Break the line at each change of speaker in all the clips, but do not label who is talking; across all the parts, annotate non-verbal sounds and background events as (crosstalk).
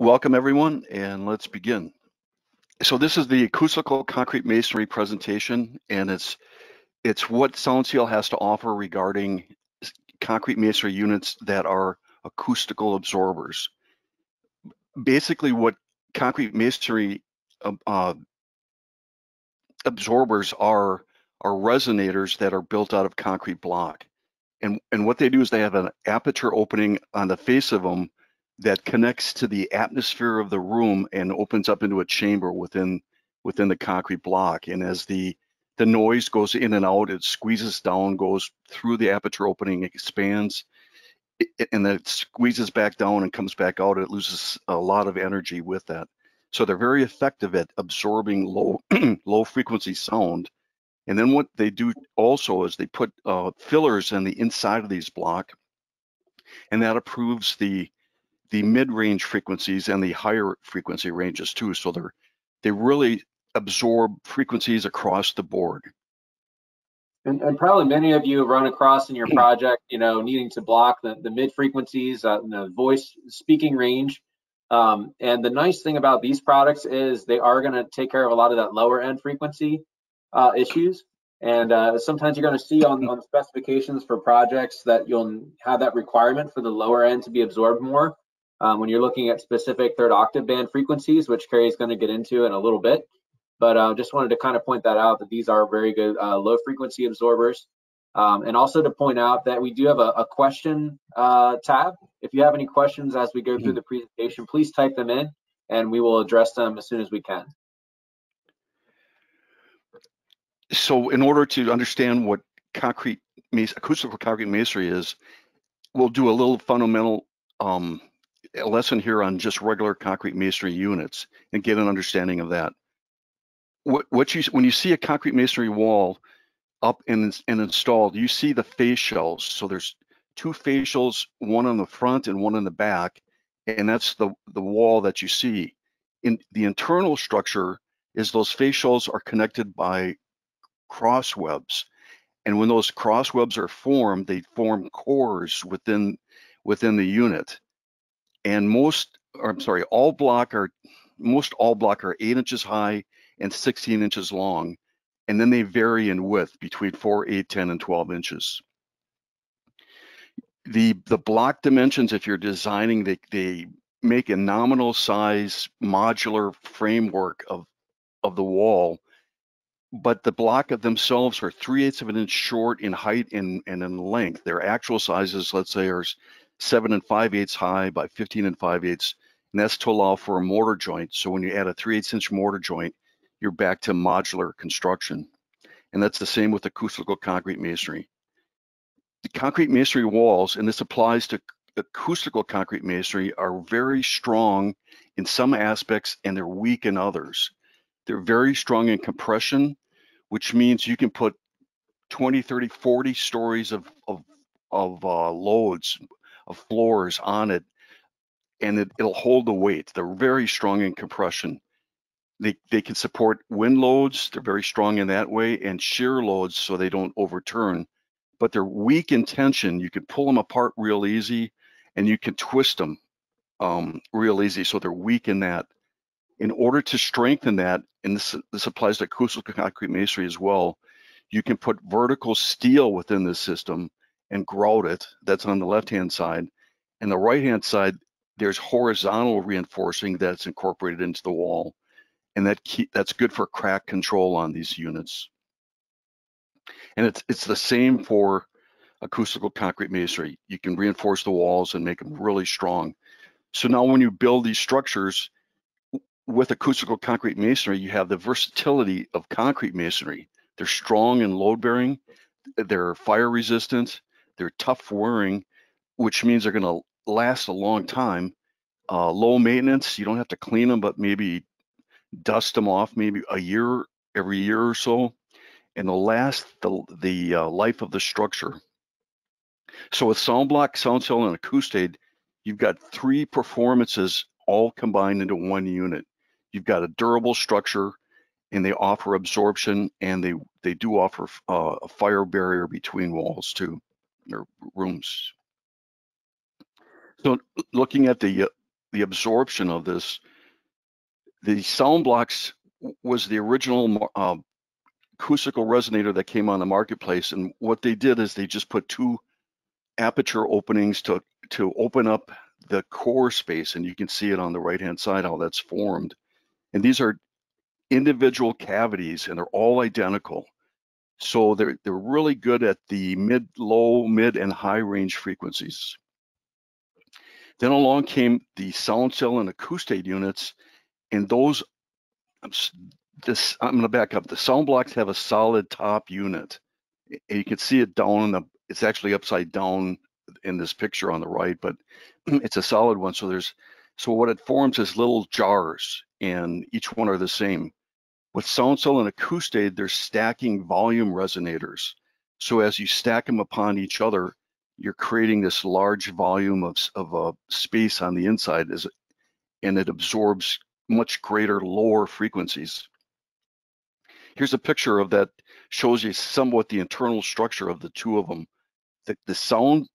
Welcome everyone, and let's begin. So this is the acoustical concrete masonry presentation, and it's it's what SoundSeal has to offer regarding concrete masonry units that are acoustical absorbers. Basically, what concrete masonry uh, uh, absorbers are are resonators that are built out of concrete block. And, and what they do is they have an aperture opening on the face of them that connects to the atmosphere of the room and opens up into a chamber within within the concrete block. And as the the noise goes in and out, it squeezes down, goes through the aperture opening, expands, and then it squeezes back down and comes back out. It loses a lot of energy with that. So they're very effective at absorbing low (clears throat) low frequency sound. And then what they do also is they put uh, fillers in the inside of these block, and that improves the the mid-range frequencies and the higher frequency ranges too. So they're they really absorb frequencies across the board.
And, and, probably many of you have run across in your project, you know, needing to block the, the mid frequencies, uh, the voice speaking range. Um, and the nice thing about these products is they are going to take care of a lot of that lower end frequency uh, issues. And uh, sometimes you're going to see on, on specifications for projects that you'll have that requirement for the lower end to be absorbed more um, when you're looking at specific third octave band frequencies, which Kerry's going to get into in a little bit. But uh, just wanted to kind of point that out that these are very good uh, low frequency absorbers. Um, and also to point out that we do have a, a question uh, tab. If you have any questions as we go through mm-hmm. the presentation, please type them in and we will address them as soon as we can.
So in order to understand what concrete acoustical concrete masonry is, we'll do a little fundamental um, lesson here on just regular concrete masonry units and get an understanding of that. What, what you when you see a concrete masonry wall up and, and installed, you see the face shells. So there's two face shells, one on the front and one in the back, and that's the the wall that you see. In the internal structure is those face shells are connected by cross webs, and when those cross webs are formed, they form cores within within the unit and most, or I'm sorry, all block are, most all block are eight inches high and 16 inches long, and then they vary in width between 4, 8, 10, and 12 inches. The, the block dimensions, if you're designing, they, they make a nominal size modular framework of, of the wall, but the block of themselves are 3 eighths of an inch short in height and, and in length. Their actual sizes, let's say, are seven and five eighths high by 15 and five eighths, and that's to allow for a mortar joint. So when you add a three eighths inch mortar joint, you're back to modular construction. And that's the same with acoustical concrete masonry. The concrete masonry walls, and this applies to acoustical concrete masonry, are very strong in some aspects and they're weak in others. They're very strong in compression, which means you can put 20, 30, 40 stories of, of, of uh, loads of floors on it and it, will hold the weight. They're very strong in compression. They, they can support wind loads. They're very strong in that way and shear loads so they don't overturn. But they're weak in tension. You can pull them apart real easy and you can twist them um, real easy. So they're weak in that. In order to strengthen that, and this, this applies to acoustical concrete masonry as well, you can put vertical steel within the system and grout it. That's on the left-hand side. And the right-hand side, there's horizontal reinforcing that's incorporated into the wall. And that that's good for crack control on these units. And it's, it's the same for acoustical concrete masonry. You can reinforce the walls and make them really strong. So now when you build these structures with acoustical concrete masonry, you have the versatility of concrete masonry. They're strong and load bearing, they're fire resistant, they're tough wearing, which means they're going to last a long time. Uh, low maintenance, you don't have to clean them, but maybe dust them off maybe a year, every year or so, and they'll last the, the uh, life of the structure. So with SoundBlock, SoundCell, and Acoustaid, you've got three performances all combined into one unit. You've got a durable structure, and they offer absorption, and they they do offer uh, a fire barrier between walls too or rooms. So looking at the uh, the absorption of this, the sound blocks was the original uh, acoustical resonator that came on the marketplace. And what they did is they just put two aperture openings to, to open up the core space. And you can see it on the right hand side how that's formed. And these are individual cavities and they're all identical. So they're, they're really good at the mid, low, mid, and high range frequencies. Then along came the sound cell and acoustate units, and those, this, I'm gonna back up. The sound blocks have a solid top unit. And you can see it down in the, it's actually upside down in this picture on the right, but (clears throat) it's a solid one. So there's, so what it forms is little jars and each one are the same. With sound cell and acoustate, they're stacking volume resonators. So as you stack them upon each other, you're creating this large volume of, of uh, space on the inside as, and it absorbs much greater lower frequencies. Here's a picture of that, shows you somewhat the internal structure of the two of them. The, the sound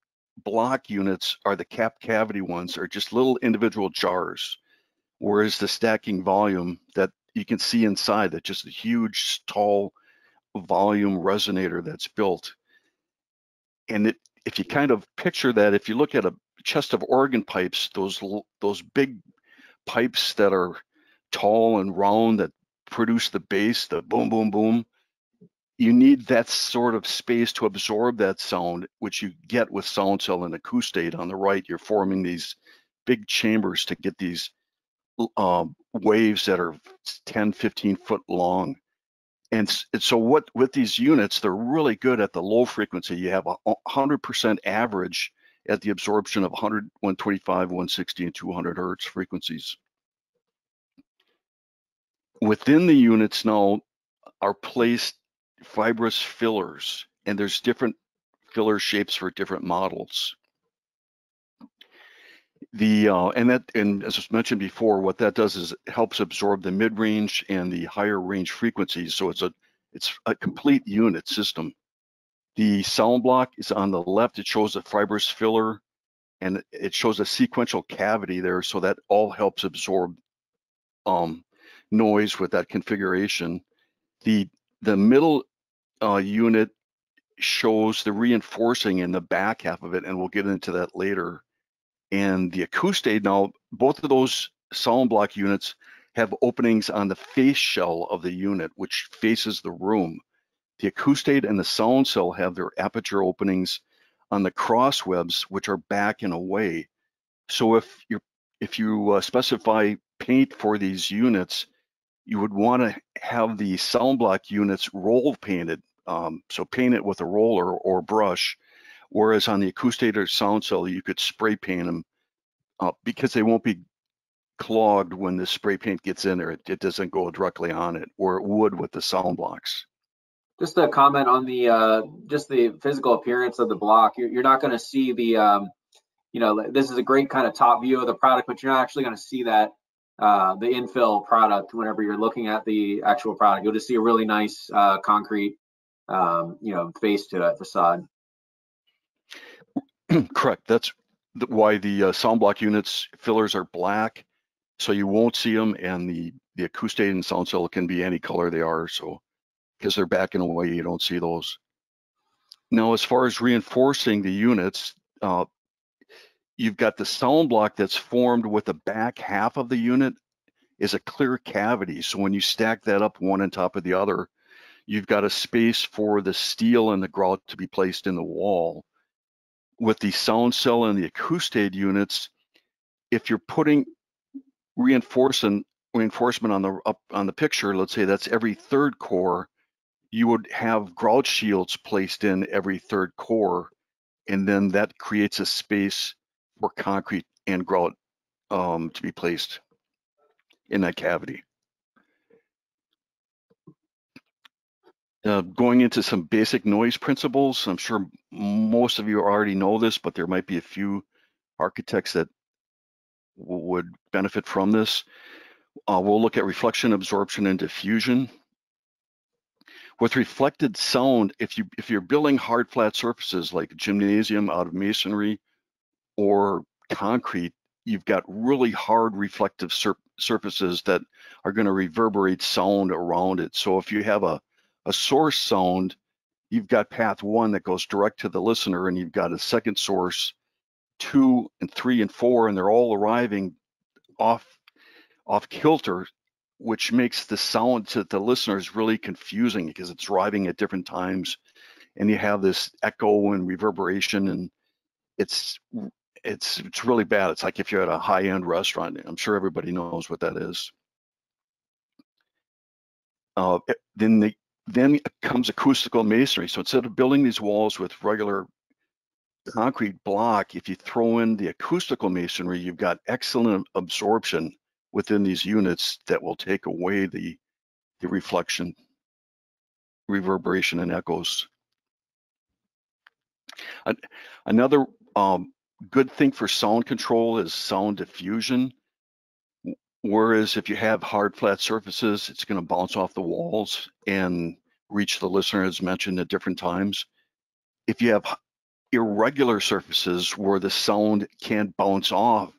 block units are the cap cavity ones, are just little individual jars, whereas the stacking volume that you can see inside that just a huge tall volume resonator that's built. And it, if you kind of picture that, if you look at a chest of organ pipes, those those big pipes that are tall and round that produce the bass, the boom, boom, boom, you need that sort of space to absorb that sound, which you get with sound cell and acoustate on the right. You're forming these big chambers to get these uh, waves that are 10, 15 foot long. And, and, so what with these units, they're really good at the low frequency. You have a 100% average at the absorption of 100, 125, 160, and 200 hertz frequencies. Within the units now are placed fibrous fillers, and there's different filler shapes for different models the uh, and that and as was mentioned before, what that does is helps absorb the mid-range and the higher range frequencies. So it's a it's a complete unit system. The sound block is on the left. It shows a fibrous filler, and it shows a sequential cavity there. So that all helps absorb um, noise with that configuration. The the middle uh, unit shows the reinforcing in the back half of it, and we'll get into that later and the acoustate now both of those sound block units have openings on the face shell of the unit which faces the room. The acoustate and the sound cell have their aperture openings on the cross webs which are back and away. So if you if you uh, specify paint for these units you would want to have the sound block units roll painted um, so paint it with a roller or brush Whereas on the Acoustator sound cell, you could spray paint them uh, because they won't be clogged when the spray paint gets in there. It, it, doesn't go directly on it, or it would with the sound blocks.
Just a comment on the uh, just the physical appearance of the block. You're, you're not going to see the, um, you know, this is a great kind of top view of the product, but you're not actually going to see that uh, the infill product whenever you're looking at the actual product. You'll just see a really nice uh, concrete, um, you know, face to it, facade. (clears throat)
Correct. That's why the uh, sound block units fillers are black, so you won't see them, and the the acoustate and sound cell can be any color they are. So because they're backing away, you don't see those. Now, as far as reinforcing the units, uh, you've got the sound block that's formed with the back half of the unit is a clear cavity. So when you stack that up one on top of the other, you've got a space for the steel and the grout to be placed in the wall with the sound cell and the acoustate units, if you're putting reinforcement reinforcement on the up on the picture, let's say that's every third core, you would have grout shields placed in every third core, and then that creates a space for concrete and grout um, to be placed in that cavity. Uh, going into some basic noise principles, I'm sure most of you already know this, but there might be a few architects that would benefit from this. Uh, we'll look at reflection, absorption, and diffusion. With reflected sound, if you if you're building hard flat surfaces like a gymnasium out of masonry or concrete, you've got really hard reflective sur surfaces that are going to reverberate sound around it. So if you have a, a source sound, you've got path one that goes direct to the listener, and you've got a second source, two and three and four, and they're all arriving off off kilter, which makes the sound to the listeners really confusing because it's arriving at different times, and you have this echo and reverberation, and it's it's it's really bad. It's like if you're at a high-end restaurant. I'm sure everybody knows what that is. Uh, then the then comes acoustical masonry. So instead of building these walls with regular concrete block, if you throw in the acoustical masonry, you've got excellent absorption within these units that will take away the the reflection, reverberation, and echoes. Another um, good thing for sound control is sound diffusion. Whereas if you have hard flat surfaces, it's going to bounce off the walls and reach the listener as mentioned at different times. If you have irregular surfaces where the sound can't bounce off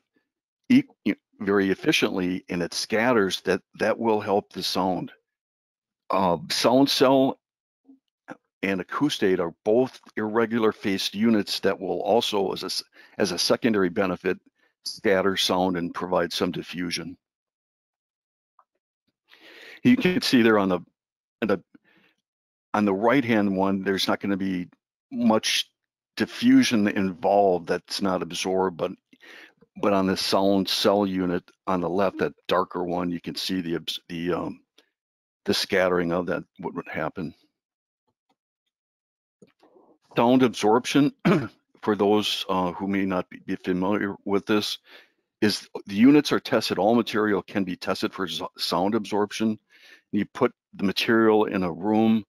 very efficiently and it scatters, that that will help the sound. Uh, sound cell and acoustate are both irregular faced units that will also, as a, as a secondary benefit, scatter sound and provide some diffusion. You can see there on the, the on the right hand one, there's not going to be much diffusion involved that's not absorbed, but but on the sound cell unit on the left, that darker one, you can see the the um, the scattering of that what would happen sound absorption, (clears throat) for those uh, who may not be, familiar with this, is the units are tested. All material can be tested for sound absorption. You put the material in a room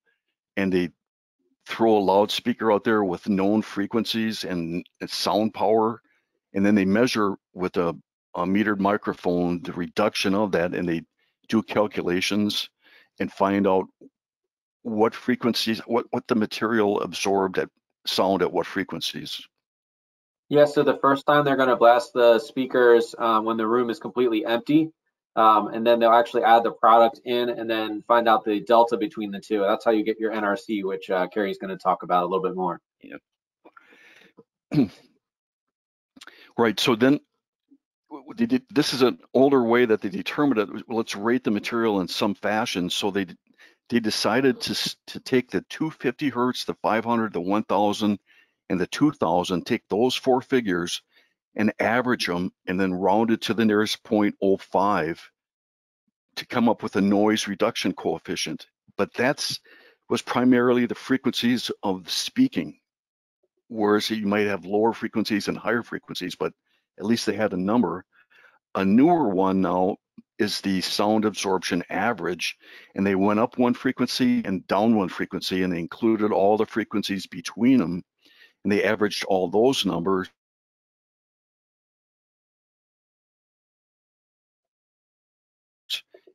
and they throw a loudspeaker out there with known frequencies and sound power. And then they measure with a, a metered microphone the reduction of that and they do calculations and find out what frequencies, what, what the material absorbed at sound at what frequencies?
Yeah, so the first time they're going to blast the speakers um, when the room is completely empty, um, and then they'll actually add the product in and then find out the delta between the two. That's how you get your NRC, which uh, Kerry's going to talk about a little bit more.
Yeah. (clears throat) right. So then this is an older way that they determined it. Let's rate the material in some fashion. So they they decided to, to take the 250 hertz, the 500, the 1000, and the 2000, take those four figures and average them and then round it to the nearest 0.05 to come up with a noise reduction coefficient. But that's was primarily the frequencies of speaking, whereas you might have lower frequencies and higher frequencies, but at least they had a number. A newer one now is the sound absorption average. And they went up one frequency and down one frequency, and they included all the frequencies between them. And they averaged all those numbers.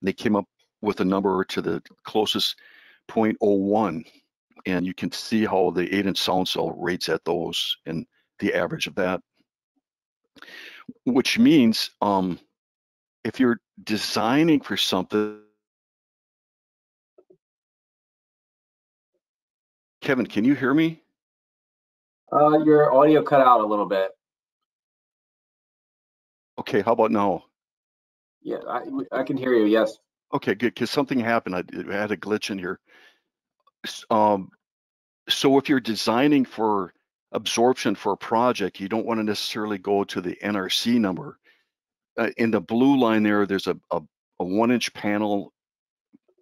They came up with a number to the closest 0.01. And you can see how the 8 inch sound cell rates at those and the average of that. Which means um, if you're designing for something Kevan, can you hear me?
Uh, your audio cut out a little bit.
Okay, how about now?
Yeah, I, I can hear you, yes.
Okay, good, because something happened. I, I, had a glitch in here. Um, so if you're designing for absorption for a project, you don't want to necessarily go to the NRC number uh, in the blue line there, there's a, a, a one inch panel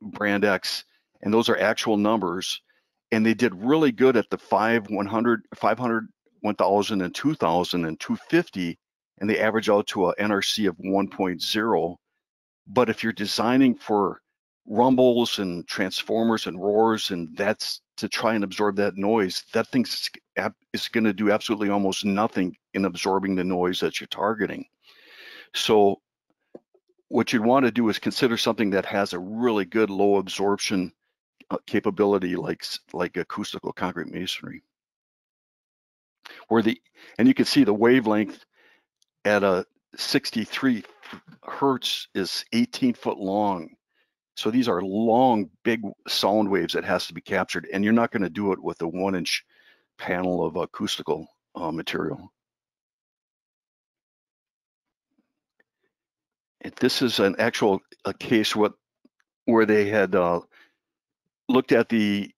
brand X, and those are actual numbers. And they did really good at the 5, 100, 500, 1000, and 2000 and 250, and they average out to a NRC of 1.0. But if you're designing for rumbles and transformers and roars, and that's to try and absorb that noise, that thing is going to do absolutely almost nothing in absorbing the noise that you're targeting. So what you'd want to do is consider something that has a really good low absorption uh, capability like like acoustical concrete masonry. Where the and you can see the wavelength at a 63 hertz is 18 foot long. So these are long, big sound waves that has to be captured, and you're not going to do it with a one inch panel of acoustical uh, material. And this is an actual a case what where they had uh, looked at the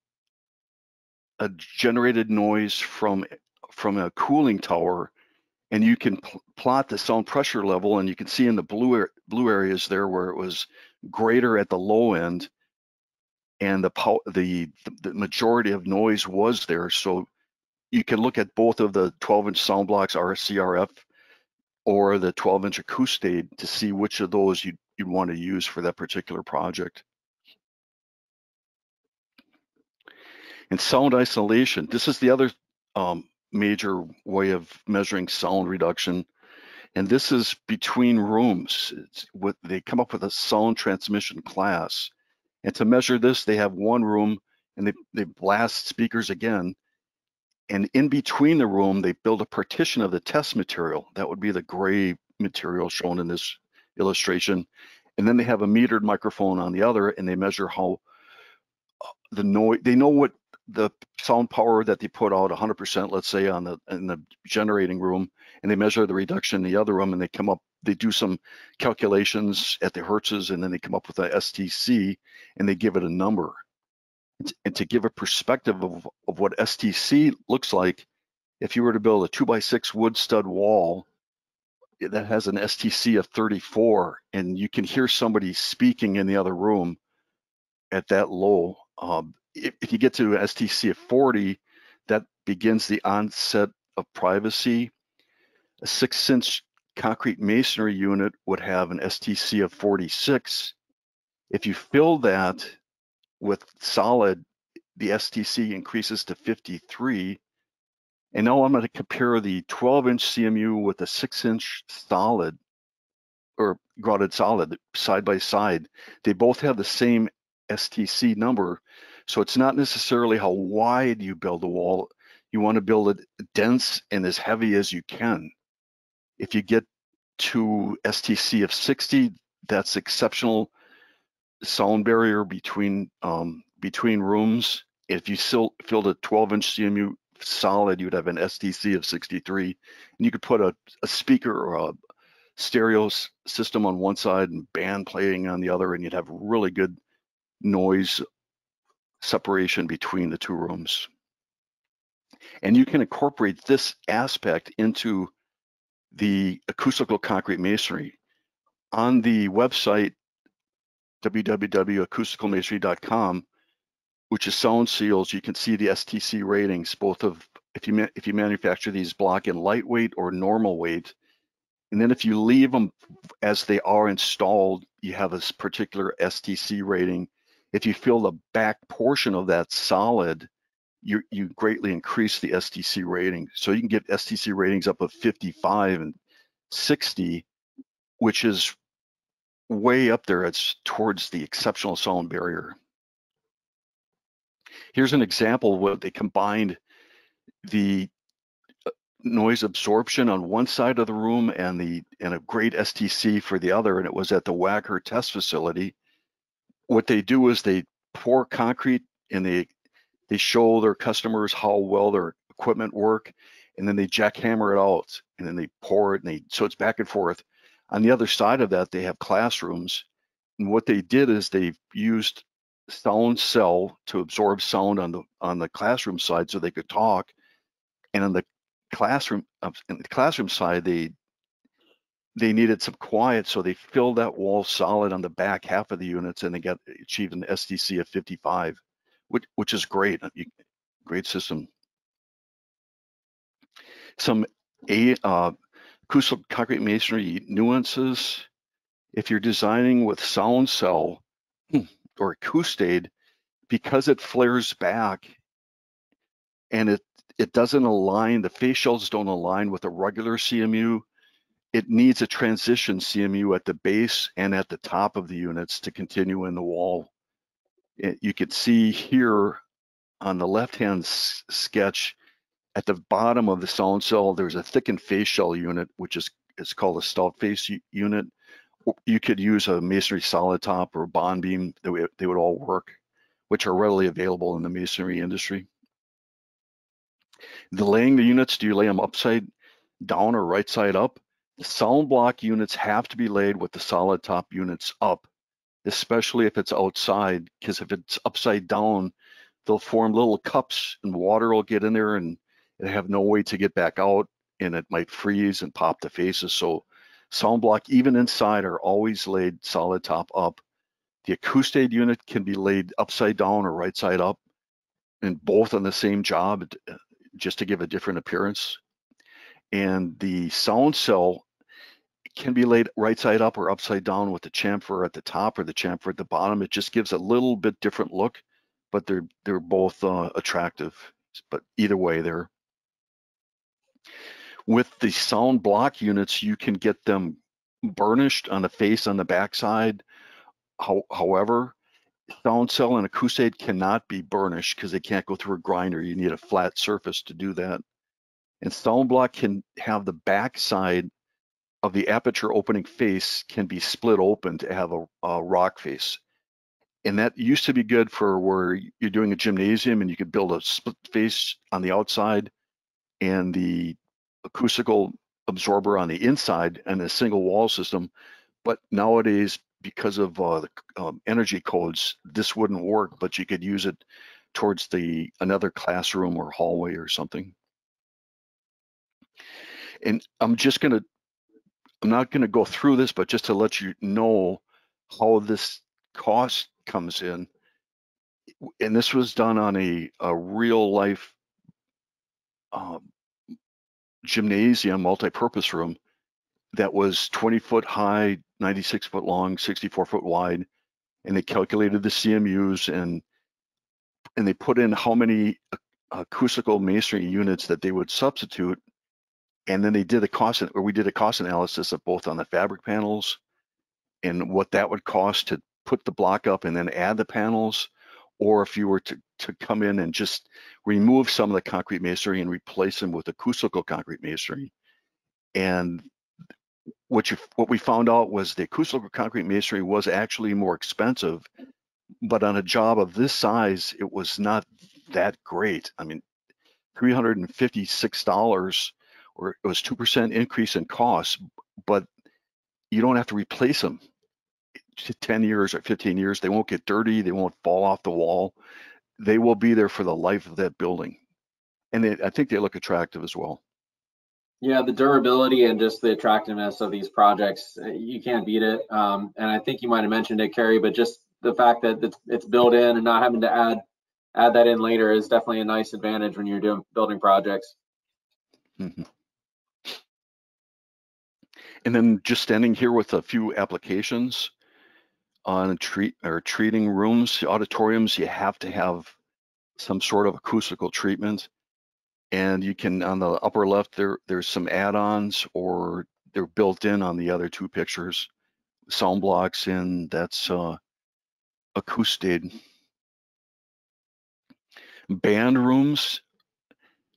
a generated noise from from a cooling tower and you can pl plot the sound pressure level and you can see in the blue blue areas there where it was greater at the low end and the the the majority of noise was there so you can look at both of the 12 inch sound blocks RCRF or the 12 inch Acoustade to see which of those you'd, you'd want to use for that particular project. And sound isolation, this is the other um, major way of measuring sound reduction. And this is between rooms. What they come up with a sound transmission class. And to measure this, they have one room and they, they blast speakers again. And in between the room, they build a partition of the test material. That would be the gray material shown in this illustration. And then they have a metered microphone on the other and they measure how uh, the noise, they know what the sound power that they put out 100%, let's say on the in the generating room, and they measure the reduction in the other room, and they come up, they do some calculations at the hertzes, and then they come up with a STC, and they give it a number. And to give a perspective of, of what STC looks like, if you were to build a two by six wood stud wall that has an STC of 34, and you can hear somebody speaking in the other room at that low, um, if, if you get to STC of 40, that begins the onset of privacy. A six inch concrete masonry unit would have an STC of 46. If you fill that with solid, the STC increases to 53. And now I'm going to compare the 12 inch CMU with a six inch solid or grouted solid side by side. They both have the same STC number, so it's not necessarily how wide you build a wall. You want to build it dense and as heavy as you can. If you get to STC of 60, that's exceptional sound barrier between um, between rooms. If you still filled a 12 inch CMU solid, you'd have an STC of 63, and you could put a, a speaker or a stereo system on one side and band playing on the other, and you'd have really good noise separation between the two rooms. And you can incorporate this aspect into the acoustical concrete masonry. On the website, www.acousticalmasonry.com, which is sound seals, you can see the STC ratings, both of if you if you manufacture these block in lightweight or normal weight. And then if you leave them as they are installed, you have this particular STC rating if you fill the back portion of that solid, you, you greatly increase the STC rating. So you can get STC ratings up of 55 and 60, which is way up there. It's towards the exceptional solid barrier. Here's an example where they combined the uh, noise absorption on one side of the room and the and a great STC for the other, and it was at the Wacker test facility what they do is they pour concrete and they they show their customers how well their equipment work and then they jackhammer it out and then they pour it and they so it's back and forth. On the other side of that they have classrooms and what they did is they used sound cell to absorb sound on the on the classroom side so they could talk and on the classroom uh, in the classroom side they they needed some quiet, so they filled that wall solid on the back half of the units, and they got achieved an STC of 55, which which is great, uh, great system. Some a uh, acoustical concrete masonry nuances. If you're designing with sound cell or acoustade, because it flares back and it it doesn't align, the face shells don't align with a regular CMU it needs a transition CMU at the base and at the top of the units to continue in the wall. It, you can see here on the left-hand sketch, at the bottom of the sound cell, there's a thickened face shell unit, which is it's called a stout face unit. You could use a masonry solid top or bond beam. They they would all work, which are readily available in the masonry industry. The laying the units, do you lay them upside down or right side up? The sound block units have to be laid with the solid top units up, especially if it's outside, because if it's upside down, they'll form little cups and water will get in there and they have no way to get back out and it might freeze and pop the faces. So sound block, even inside, are always laid solid top up. The Acoustaid unit can be laid upside down or right side up and both on the same job just to give a different appearance. And the sound cell can be laid right side up or upside down with the chamfer at the top or the chamfer at the bottom. It just gives a little bit different look, but they're they're both uh, attractive. But either way, they're with the sound block units, you can get them burnished on the face on the backside. How, however, sound cell and Acoustaid cannot be burnished because they can't go through a grinder. You need a flat surface to do that. And sound block can have the backside of the aperture opening face can be split open to have a, a rock face. And that used to be good for where you're doing a gymnasium and you could build a split face on the outside and the acoustical absorber on the inside and a single wall system. But nowadays, because of uh, the um, energy codes, this wouldn't work, but you could use it towards the another classroom or hallway or something. And I'm just gonna, I'm not gonna go through this, but just to let you know how this cost comes in. And this was done on a, a real life um, gymnasium, multi-purpose room that was 20 foot high, 96 foot long, 64 foot wide, and they calculated the CMUs and and they put in how many acoustical masonry units that they would substitute, and then they did a cost or we did a cost analysis of both on the fabric panels and what that would cost to put the block up and then add the panels or if you were to, to come in and just remove some of the concrete masonry and replace them with acoustical concrete masonry. And what you what we found out was the acoustical concrete masonry was actually more expensive, but on a job of this size, it was not that great. I mean, $356 or it was 2% increase in cost, but you don't have to replace them 10 years or 15 years, they won't get dirty, they won't fall off the wall. They will be there for the life of that building. And they, I think they look attractive as well.
Yeah, the durability and just the attractiveness of these projects, uh, you can't beat it. Um, and I think you might have mentioned it, Kerry, but just the fact that it's, it's built in and not having to add add that in later is definitely a nice advantage when you're doing building projects. Mm-hmm.
And then just standing here with a few applications on treat or treating rooms, auditoriums, you have to have some sort of acoustical treatment. And you can on the upper left there there's some add-ons or they're built in on the other two pictures. Sound blocks in that's uh Acoustaid. Band rooms.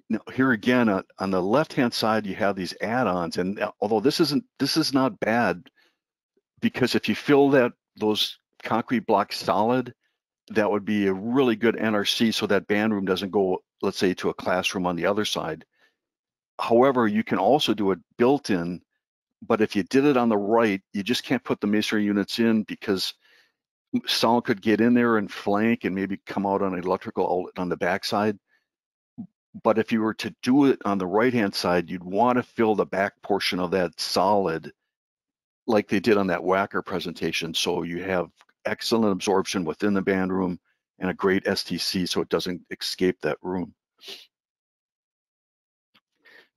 Now, here again uh, on the left hand side you have these add-ons and although this isn't this is not bad because if you fill that those concrete blocks solid, that would be a really good NRC so that band room doesn't go, let's say, to a classroom on the other side. However, you can also do it built in, but if you did it on the right, you just can't put the masonry units in because someone could get in there and flank and maybe come out on an electrical outlet on the backside. But if you were to do it on the right hand side, you'd want to fill the back portion of that solid like they did on that Wacker presentation. So you have excellent absorption within the band room and a great STC so it doesn't escape that room.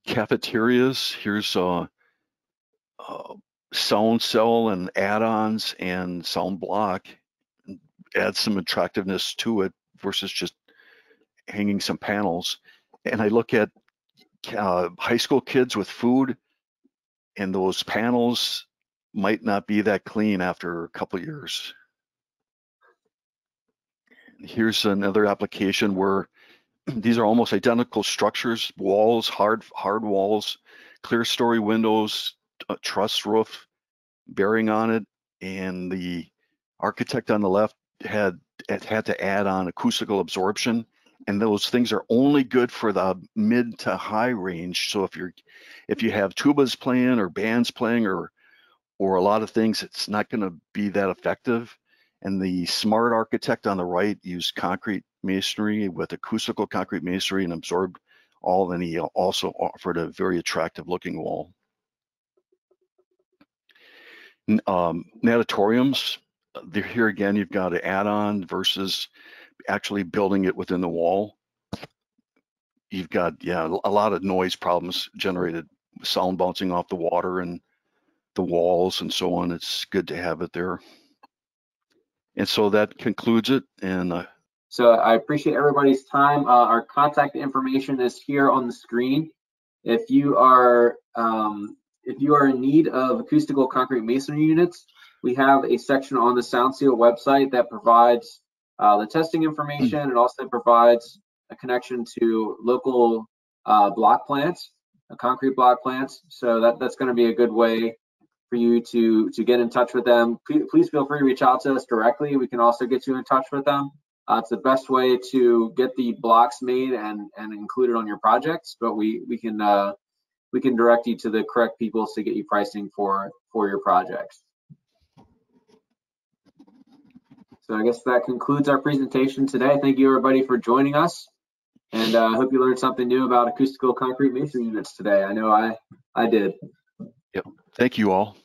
Cafeterias, here's a, a sound cell and add-ons and sound block. Add some attractiveness to it versus just hanging some panels. And I look at uh, high school kids with food and those panels might not be that clean after a couple years. Here's another application where (clears throat) these are almost identical structures, walls, hard hard walls, clerestory windows, truss roof bearing on it, and the architect on the left had had to add on acoustical absorption and those things are only good for the mid to high range. So if you're if you have tubas playing or bands playing or or a lot of things it's not going to be that effective. And the smart architect on the right used concrete masonry with acoustical concrete masonry and absorbed all and he also offered a very attractive looking wall. Um, natatoriums here again you've got an add-on versus actually building it within the wall, you've got yeah a lot of noise problems generated, sound bouncing off the water and the walls and so on. It's good to have it there. And so that concludes it. And uh,
so I appreciate everybody's time. Uh, our contact information is here on the screen. If you are um, if you are in need of acoustical concrete masonry units, we have a section on the SoundSeal website that provides uh, the testing information. It also provides a connection to local uh, block plants, uh, concrete block plants. So that, that's going to be a good way for you to to get in touch with them. Please feel free to reach out to us directly. We can also get you in touch with them. Uh, it's the best way to get the blocks made and and included on your projects. But we we can uh, we can direct you to the correct people to get you pricing for for your projects. So I guess that concludes our presentation today. Thank you everybody for joining us. And uh, I uh, hope you learned something new about acoustical concrete masonry units today. I know I, I did.
Yep. Thank you all.